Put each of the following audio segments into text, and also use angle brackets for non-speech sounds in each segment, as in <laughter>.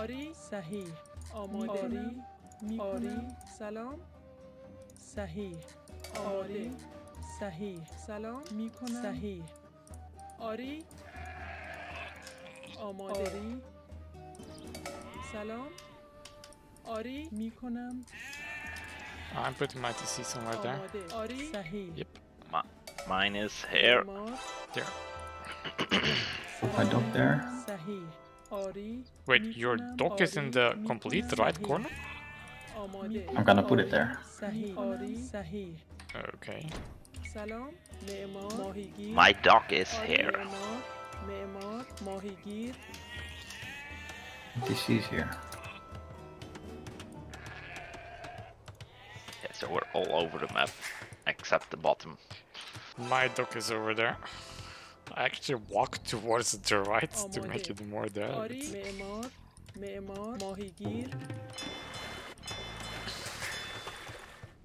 آری صحیح. آماده. آری می آری سلام. صحیح. آری صحیح. سلام. می کنم صحیح. آری. آماده. آری. سلام. آری. می کنم I'm putting my TC somewhere there. آری. صحیح. Yep. Mi- mine is here. There. <coughs> My dog there. صحیح. آری Wait, your dock is in the complete right corner? I'm gonna put it there. Okay. My dock is here. This is here. Yeah, so we're all over the map, except the bottom. My dock is over there. I actually walk <laughs> towards the right to make it more dead.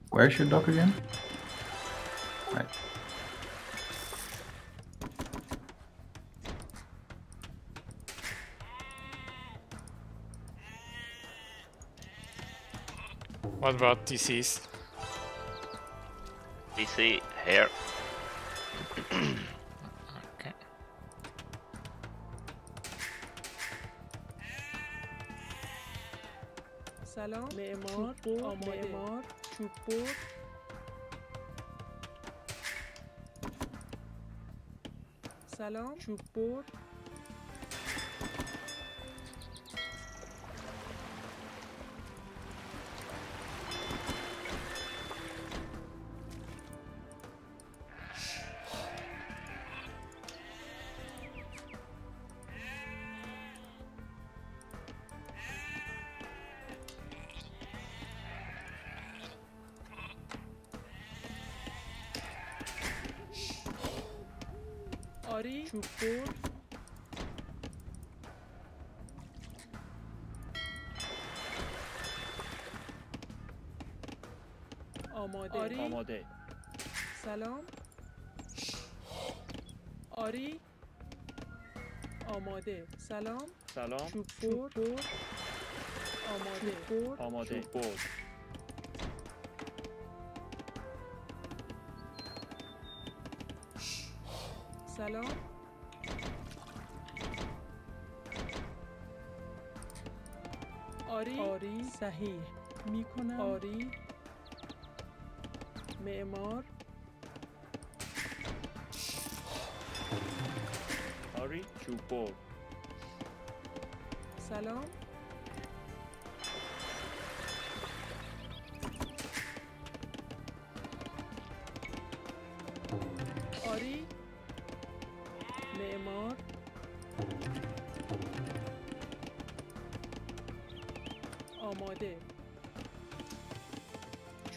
Where's your dock again? Right. What about DCs? DC here. سلام. معمار آماده. معمار. چوب سلام. چوب چوب بر آماده. آری؟ آماده. سلام. آری؟ آماده. سلام. سلام. چوب بر آماده. بر آماده. بود سلام. آری آری صحیح. می‌کنم. آری معمار. آری چوب برد سلام.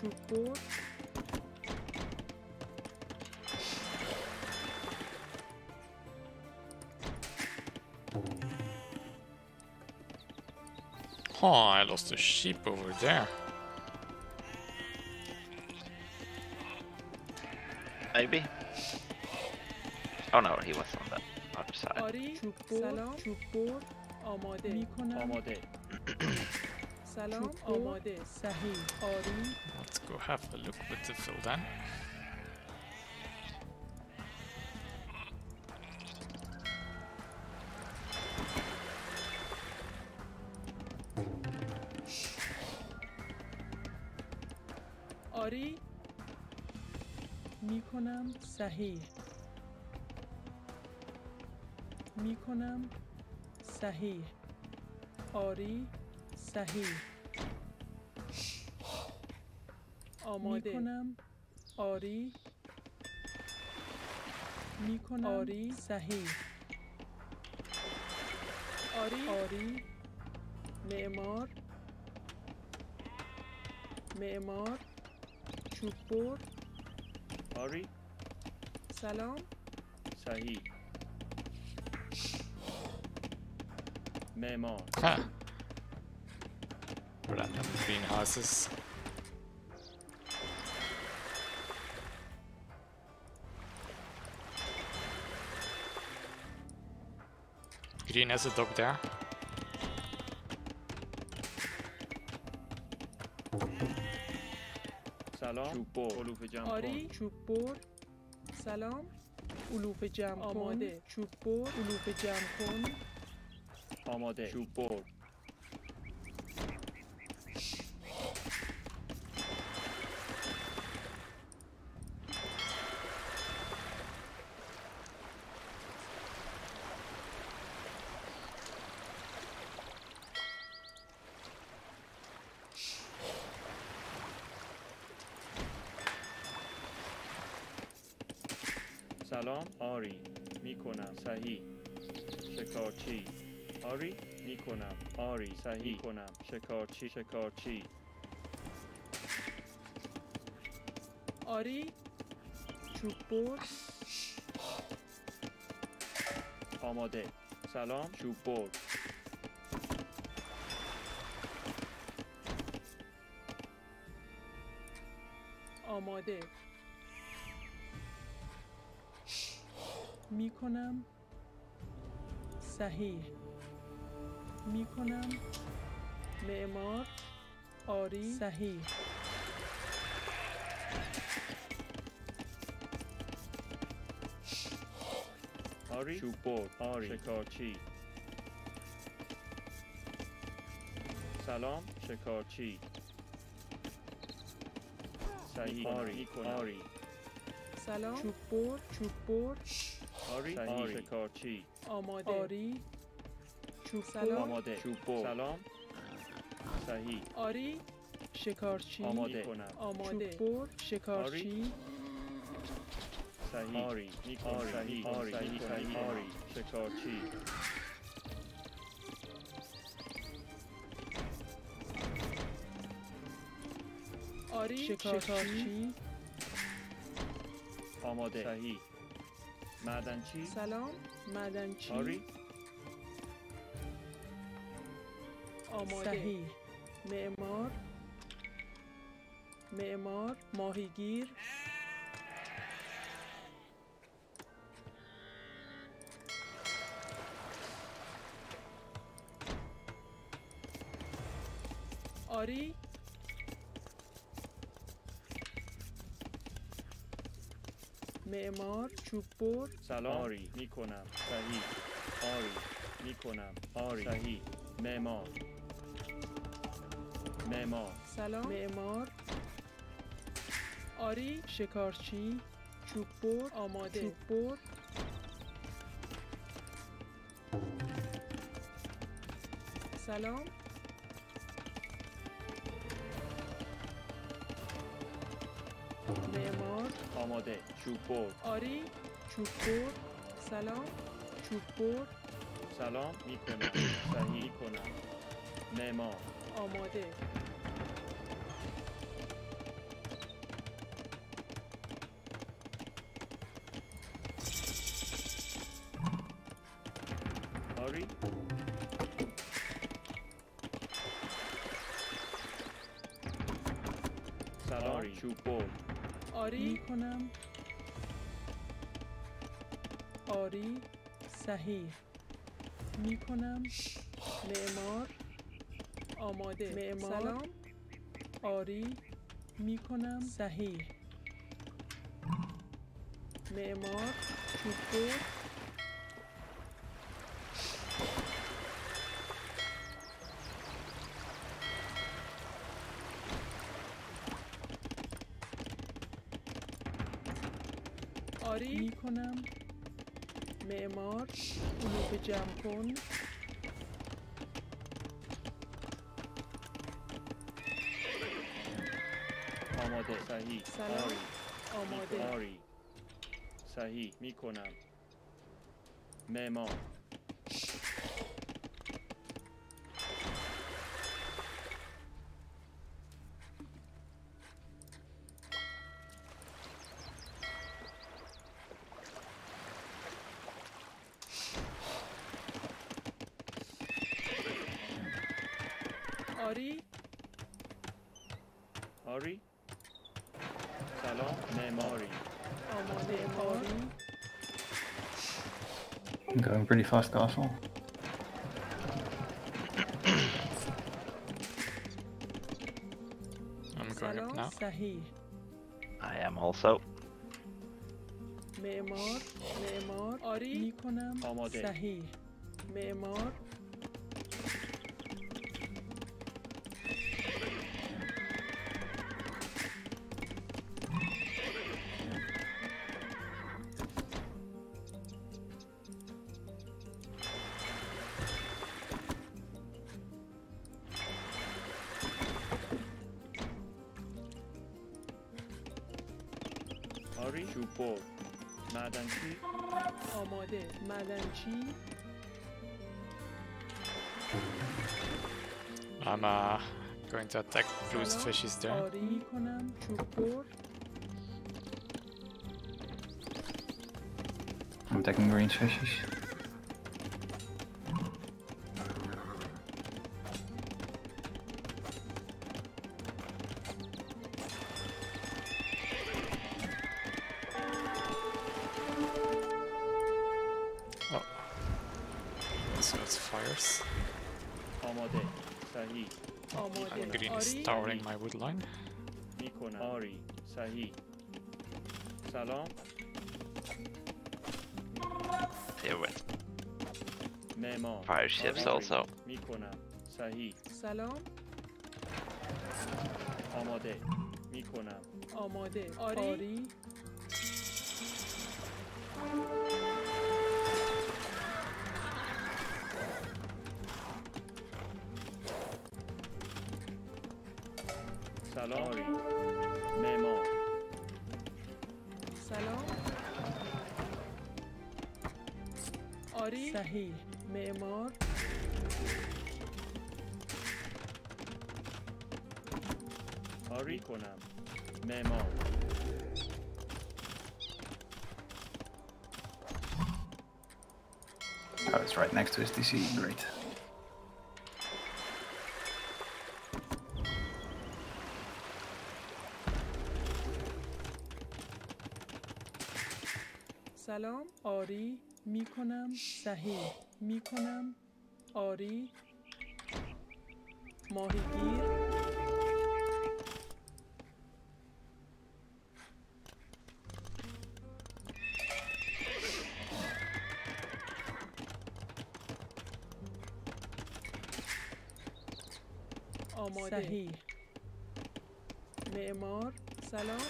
two, four. Oh, I lost a sheep over there. Maybe. Oh no, he was on the other side. <clears throat> سلام. آماده. صحیح. آری Let's go have a look with the fill then. آری. می‌کنم. صحیح. می‌کنم. صحیح. آری. صحیح. آماده. می‌کنم. آری. می‌کنم. آری. صحیح. آری. آری. معمار. معمار. چوب بر آری. سلام. صحیح. معمار. Huh. Random greenhouses. Green as a dog there. سلام علوف جمع آری چوب بر سلام علوف جمع آماده چوب بر علوف جمع کن آماده چوب بر آری می‌کنم صحیح. شکارچی. آری می‌کنم. آری صحیح. کنم شکارچی شکارچی. آری چوب آماده. سلام. چوب آماده. می کنم صحیح. می کنم معمار. آری. صحیح. آری. چوب بر آری. شکارچی. سلام. شکارچی. صحیح. آری. آری. سلام. چوب بر چوب بر آری؟ آری. شکارچی. آماده. آری. چوب سلام. آماده. چوب سلام. صحیح. آری؟ شکارچی. آماده. آماده. چوب بر شکارچی صحیح. آری. آری. صحیح. آری. صحیح. آری. شکارچی. آری؟ شکارچی. آماده. صحیح. معدنچی سلام معدنچی آری؟ آماده. صحیح. معمار معمار ماهیگیر. آری؟ معمار چوب بر سلام. آری می‌کنم. صحیح. آری می‌کنم. آری. صحیح. معمار. معمار. سلام. معمار. آری شکارچی. چوب بر آماده. چوب بر سلام. معمار آماده. چوب بر آری. چوب بر سلام. چوب بر سلام. می‌کنم. صحیح کنم. معمار آماده. آری. سلام. چوب بر آری. کنم آری. صحیح. می کنم معمار. آماده. معمار. سلام. آری. می کنم صحیح. معمار. چوب معمار علوف جمع کن. آماده صحیح. سلام. آماده. آری. صحیح. می‌کنم. معمار pretty fast, castle. <coughs> going up سلام now. صحیح I am also. معمار معمار آری میکنم آماده. صحیح معمار آری چوب بر معدنچی آماده معدنچی I'm uh, going to attack Blue's سلام. fishes there. آری میکنم چوب بر I'm attacking green fishes. میکنم آری صحیح سلام Here with معمار fire ships آری. also. میکنم صحیح سلام آماده میکنم آماده آری آری کنم. معمار. Oh, it's right next to his DC. Great. سلام آری می‌کنم. صحیح می‌کنم. آری. ماهیگیر. آماده. صحیح. معمار سلام.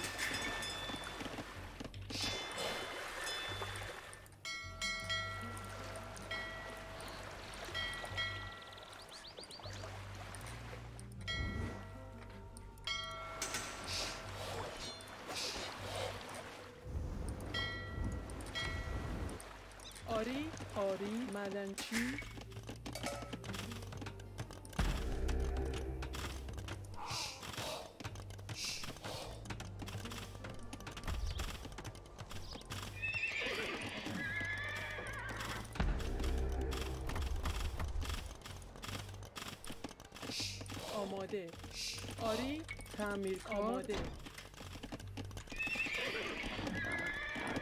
آری؟ تعمیر آماده.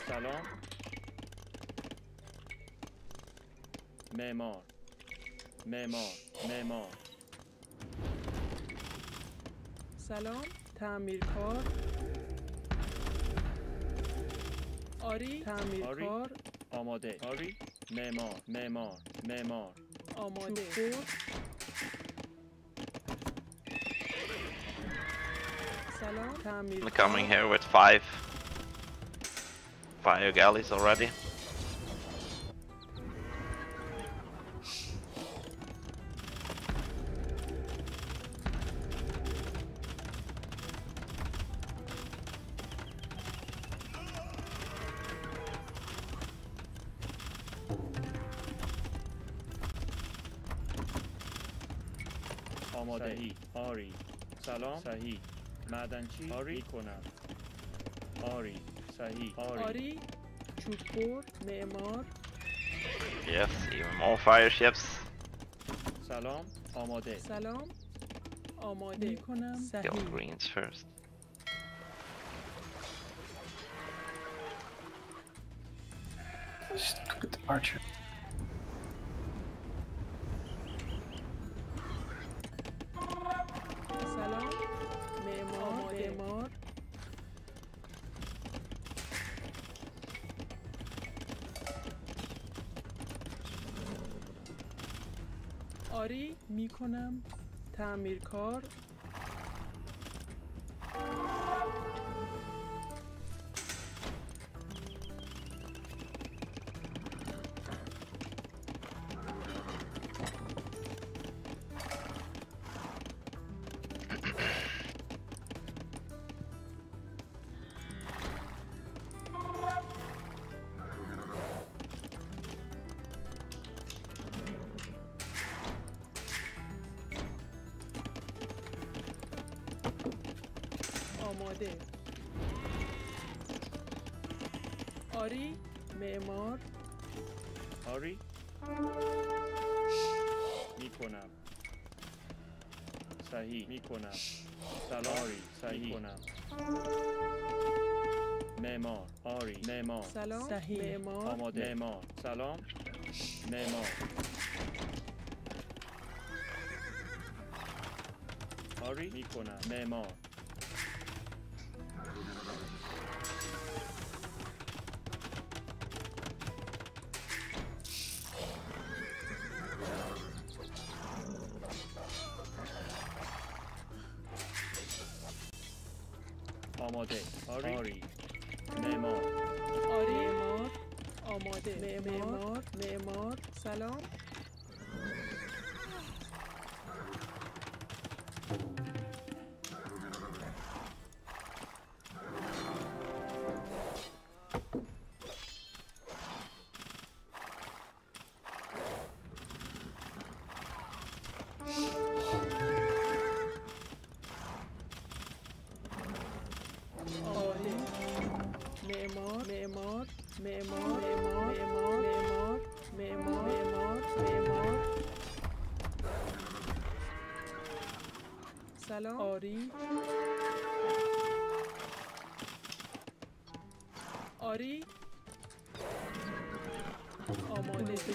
سلام. معمار. معمار. معمار. سلام. تعمیرکار آری؟ تعمیرکار آماده. آری. معمار. معمار. معمار. آماده I'm coming here with five fire galleys already. آماده صحیح آری سلام صحیح معدنچی آری کنم آری صحیح آری, آری چوببر معمار Yes, even more fire ships. سلام آماده سلام آماده میکنم Kill صحیح greens first. Stupid archer. سلام معمار آری می‌کنم تعمیرکار. صحیح. می‌کنم. سلام. آری صحیح. کنم معمار. آری معمار. سلام. صحیح. معمار. آماده. معمار. سلام. معمار. آری. می‌کنم. معمار. آماده. آری. معمار. آری. معمار. آماده. معمار. معمار. سلام.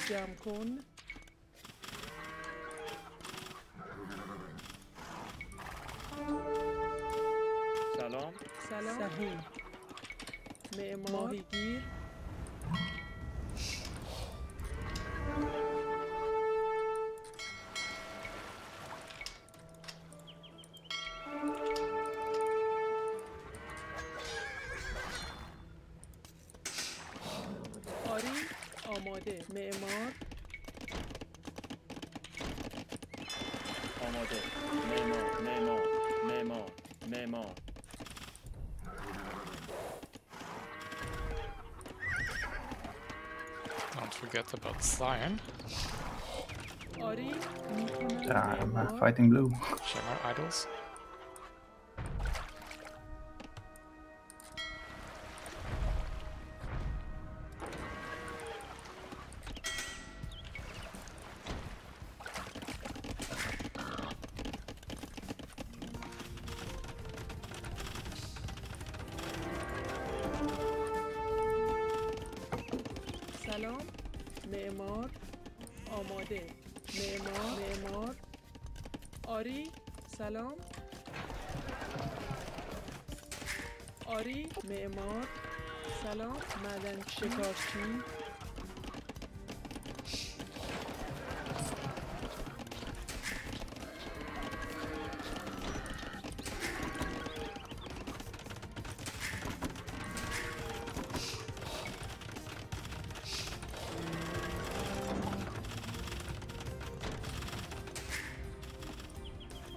جمع کن. سلام. سلام. معمار. ماهیگیر forget about Zion. Ah, I'm uh, fighting blue. Shimmer idols. سلام. مدن شکارچی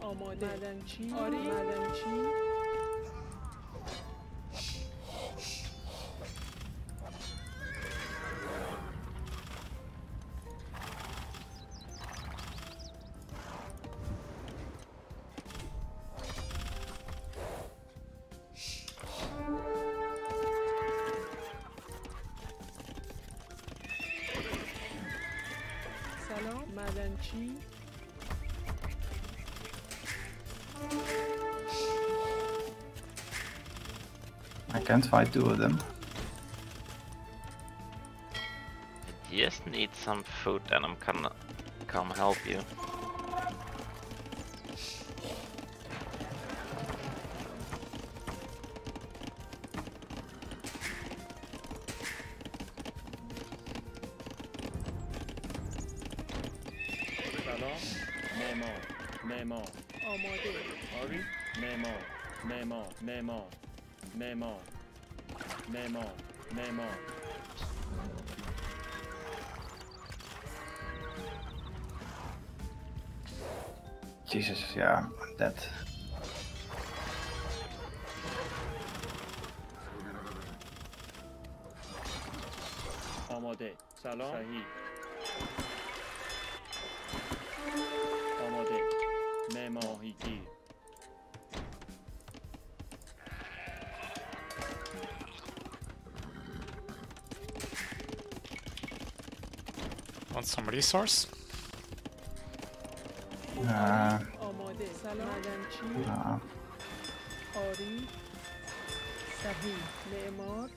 آماده. معدن چی؟ آره، Gucci. I can't fight two of them. Just need some food and I'm gonna come help you. Alors, maman, maman. Oh my god. Ari, maman, maman, maman, maman, maman, maman. Jesus, yeah, I'm dead. آماده سلام resource? Uh, آماده سلام معدنچی uh, آری صحیح معمار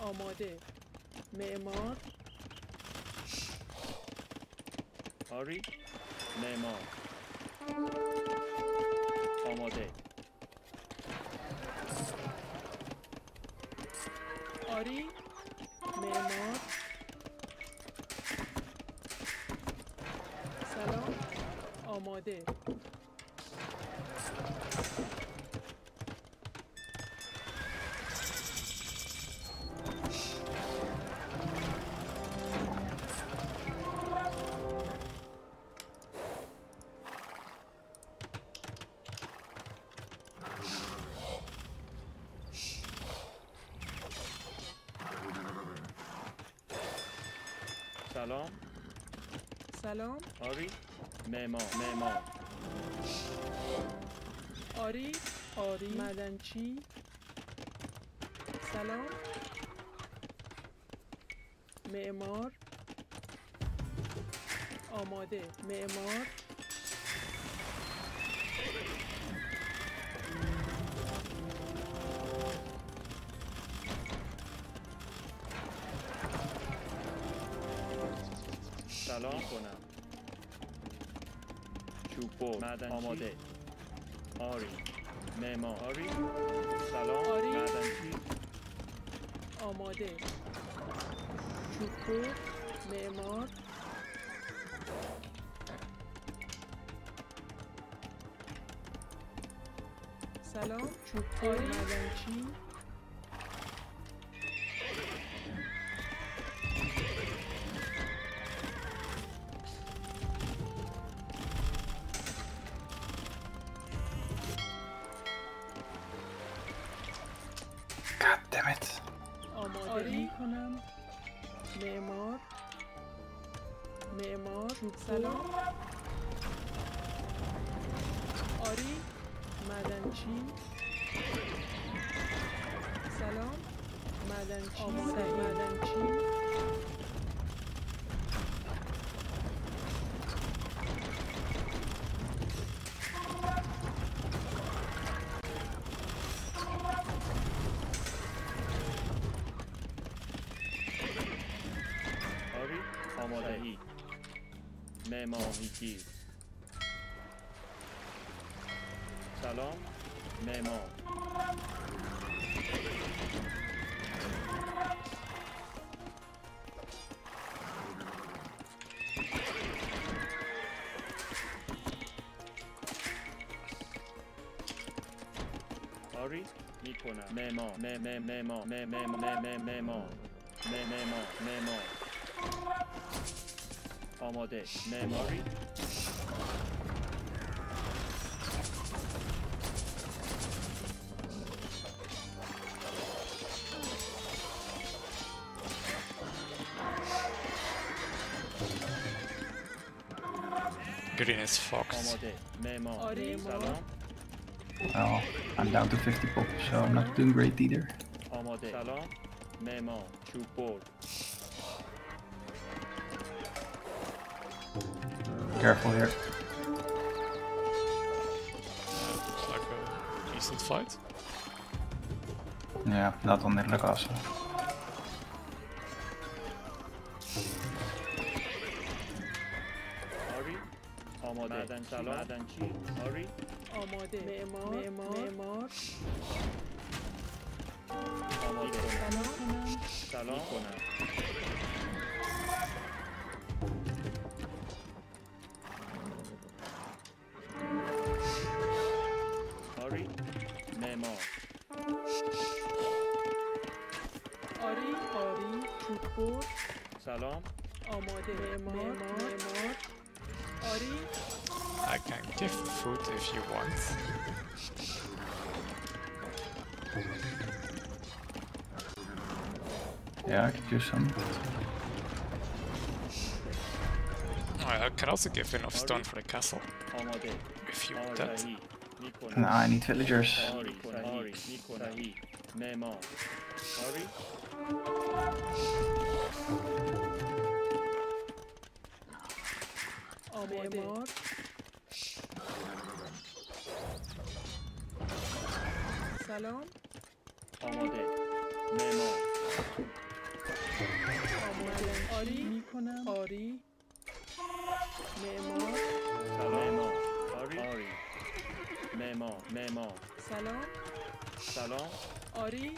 آماده معمار آری معمار آماده. آری؟ معمار. سلام. آماده. سلام. آری. معمار معمار آری. آری. معدنچی سلام. معمار. آماده. معمار. سلام کنم چوب معدن آماده. آری. معمار آری. سلام. آری. معدنچی. آماده. چوبور معمار سلام. چوبور معدنچی. ماهیگیر سلام معمار آری میکنم معمار م- م- معمار م- م- م- م- معمار م- معمار معمار آماده معماری Green is fox. آماده معمار آری. سلام Well, I'm down to 50 pop, so I'm not doing great either. careful here. Looks like a decent fight. Yeah, not on the castle. معدن طلا معدن چی آری آماده معمار معمار آری چوب بر سلام آماده معمار معمار آری I can give food if you want. Yeah, I could use some. I can also give enough stone for the castle آماده if you want آری that. صحیح میکنم Nah, I need villagers. آماده. معمار سلام. آماده. معمار آماده. آری. می‌کنم؟ آری. معمار سلام. آری. آری. معمار معمار سلام. سلام. آری.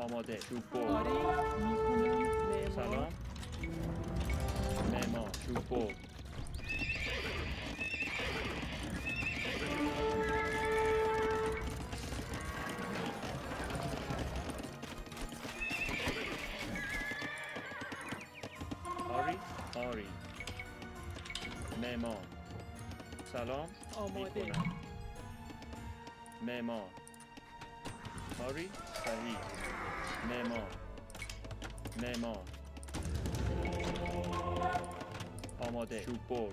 آماده. چوب معمار سلام. معمار چوب بر آری؟ آری. معمار سلام. آماده. می‌کنم. معمار آری؟ صحیح. Nemo. Nemo. Omode. Chupol.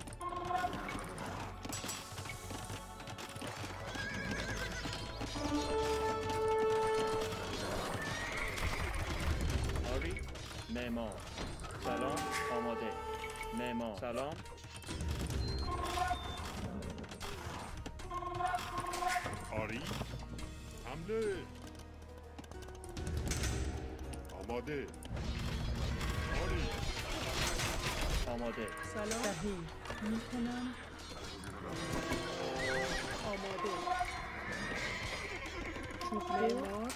Ori. Nemo. Salon. Omode. Nemo. Salon. Ori. Hamlet. آماده. آری آماده. سلام. صحیح. می‌کنم آماده. چوب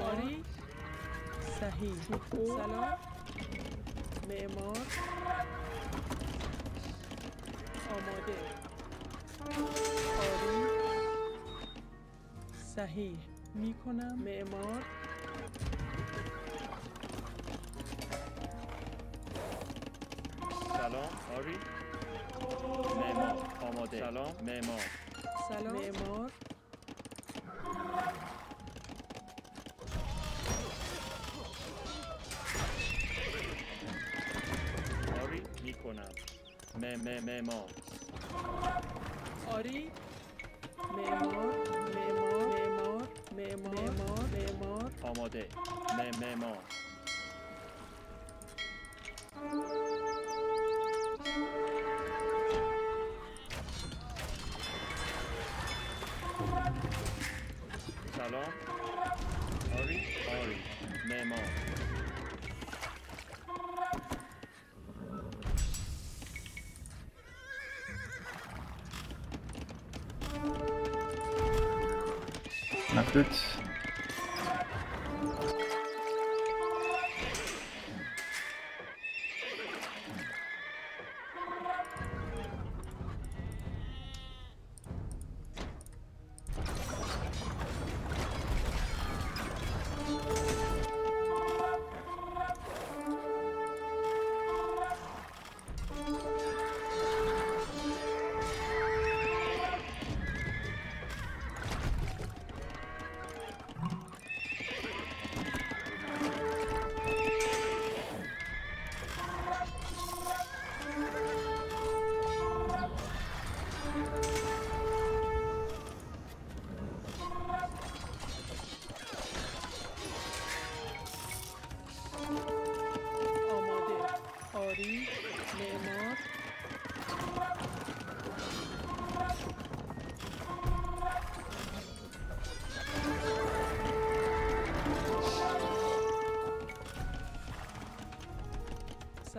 معماری صحیح. سلام. معمار. آماده. آری. صحیح. می‌کنم. معمار. سلام. آری. معمار. آماده. سلام. معمار. سلام. معمار. Memor. Ori. Memor. Memor. Memor. Memor. Memor. Omode. Me. Salon. Ori. Ori. Memor. it.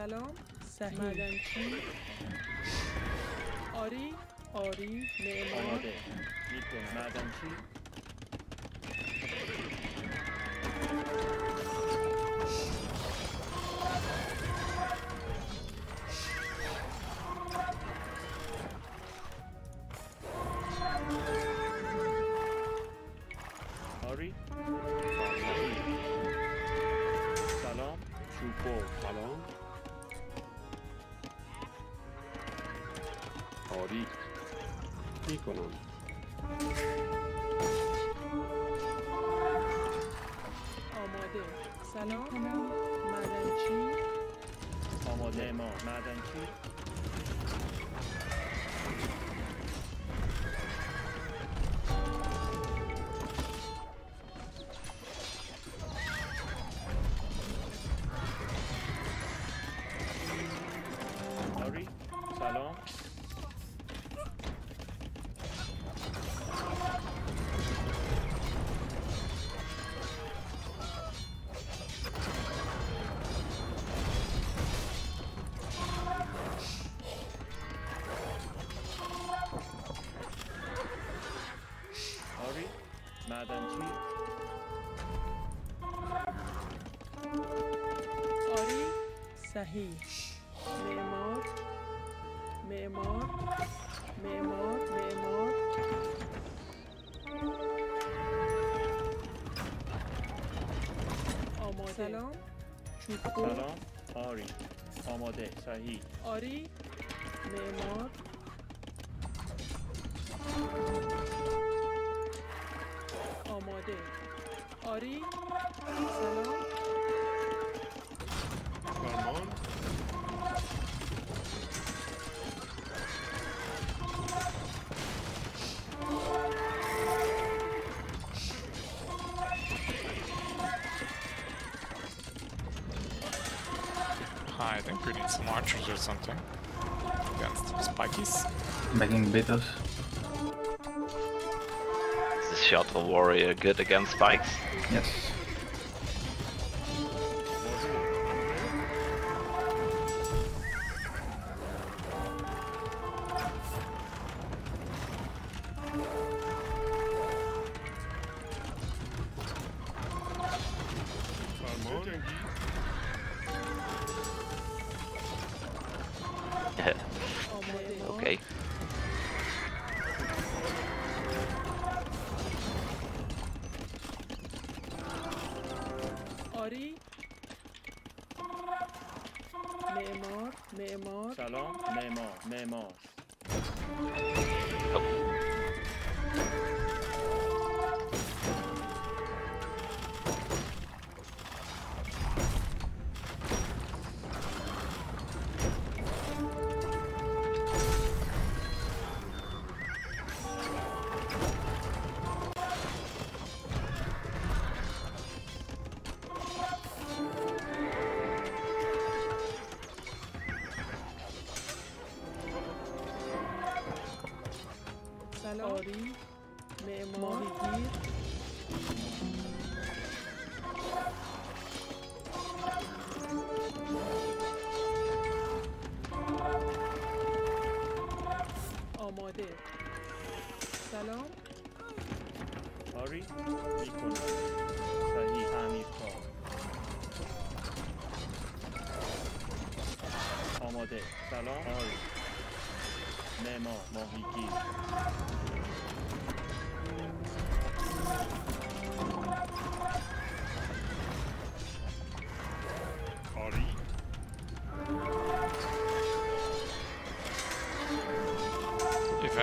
سلام صحیح معدنچی آری آری معمار آماده معدنچی آری صحیح. معمار معمار معمار معمار. آماده. سلام. چوبگو سلام. آری. آماده. صحیح. آری. معمار. We need some archers or something against the spikies. Making betas. Is this shuttle warrior good against spikes? Yes.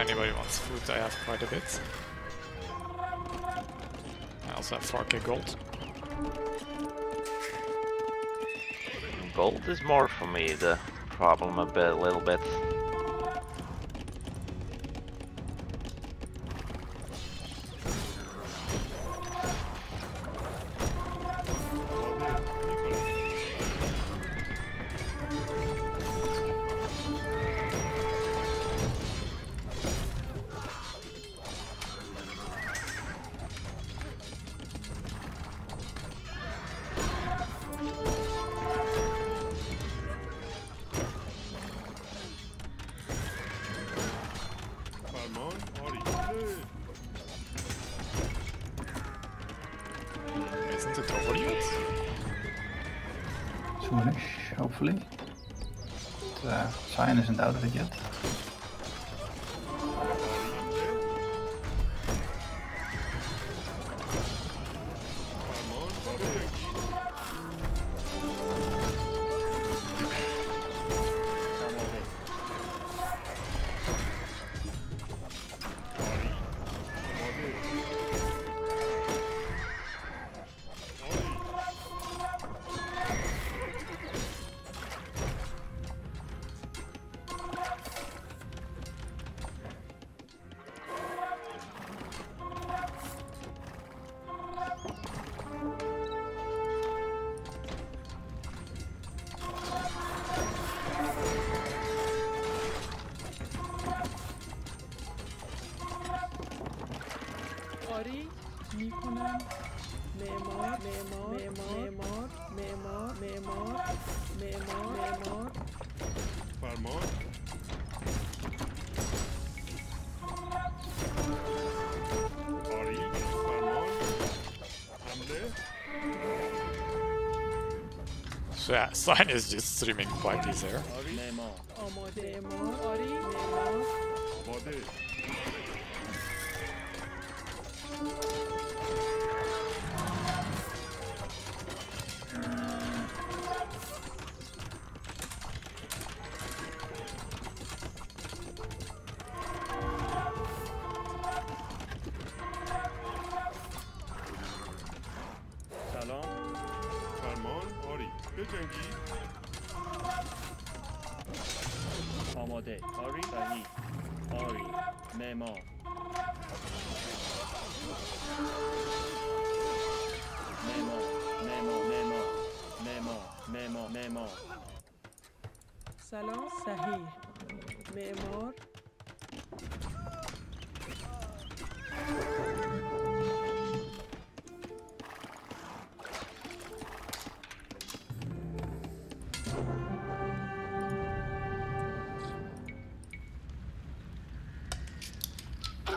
Anybody wants food, I have quite a bit. I also have 4k gold. Gold is more for me the problem a bit, a little bit. Hopefully. The sign isn't out of it yet. Memor, memor, memor, memor, memor, memor, memor. Five. Ari, five more. So yeah, Sign is just streaming quite easier. Memor.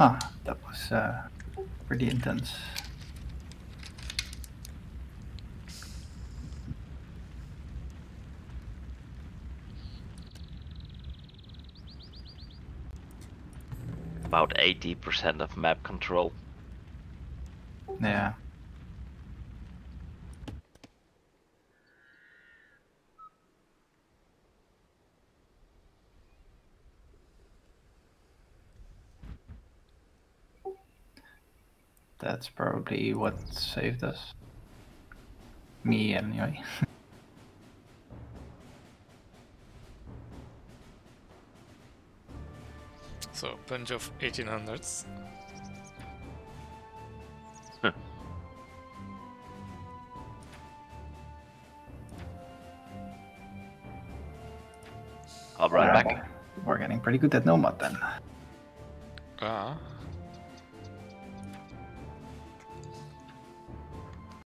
Huh, that was uh, pretty intense. About 80% of map control. Yeah. That's probably what saved us. Me, anyway. <laughs> So bunch of 1800s. I'll be right Alright, back. We're getting pretty good at Nomad then.